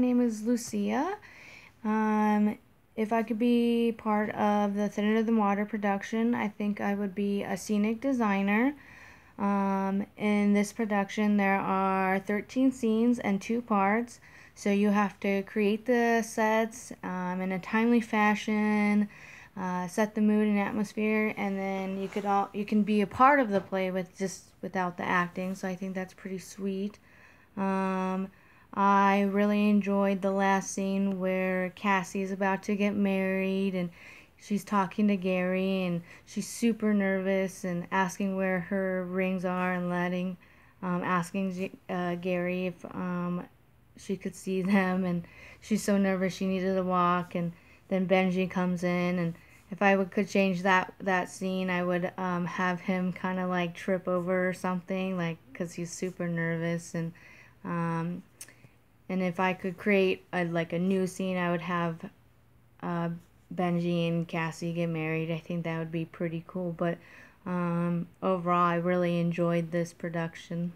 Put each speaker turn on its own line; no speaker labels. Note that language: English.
name is Lucia. Um, if I could be part of the Thinner Than Water production, I think I would be a scenic designer. Um, in this production, there are 13 scenes and two parts. So you have to create the sets um, in a timely fashion, uh, set the mood and atmosphere, and then you could all you can be a part of the play with just without the acting. So I think that's pretty sweet. Um, I really enjoyed the last scene where Cassie is about to get married and she's talking to Gary and she's super nervous and asking where her rings are and letting um, asking uh, Gary if um, she could see them and she's so nervous she needed to walk and then Benji comes in and if I would, could change that that scene I would um, have him kind of like trip over or something like because he's super nervous and um, and if I could create a, like a new scene, I would have uh, Benji and Cassie get married. I think that would be pretty cool. But um, overall, I really enjoyed this production.